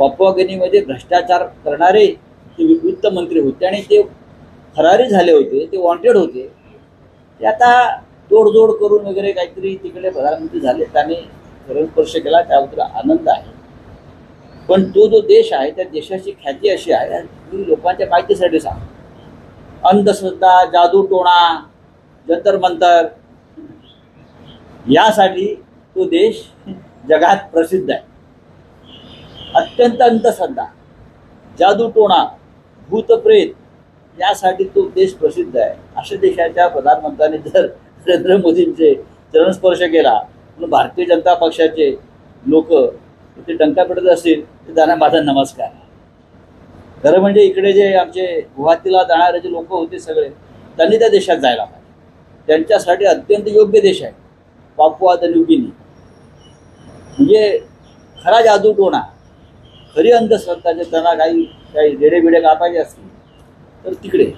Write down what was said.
पापुआगिनीमध्ये भ्रष्टाचार करणारे ते वि- वित्त मंत्री होते आणि ते फरारी झाले होते ते वॉन्टेड होते. ते आता तोडजोड करून वगैरे काहीतरी तिकडे प्रधानमंत्री झाले त्याने स्पर्श केला त्याबद्दल आनंद आहे. पण तो जो देश आहे त्या देशाची ख्याती अशी आहे मी लोकांच्या माहितीसाठी सांग अंधश्रद्धा जादूटोणा जंतर मंतर यासाठी तो देश जगात प्रसिद्ध आहे. अत्यंत अंधश्रद्धा जादूटोणा भूतप्रेत यासाठी तो देश प्रसिद्ध आहे. अशा देशाच्या प्रधानमंत्र्यांनी जर नरेंद्र मोदींचे चरणस्पर्श केला म्हणून भारतीय जनता पक्षाचे लोक ते डंका पेटत असतील. ते त्यांना माझा नमस्कार. खरं म्हणजे इकडे जे आमचे गुवाहाटीला जाणारे जे लोक होते सगळे त्यांनी त्या देशात जायला पाहिजे. त्यांच्यासाठी अत्यंत योग्य देश आहे. Papua the New Guinea. म्हणजे खरा जादूटोणा खरी अंधश्रद्धा जे त्यांना काही काही रेडे बिडे कापायचे असतील तर तिकडे.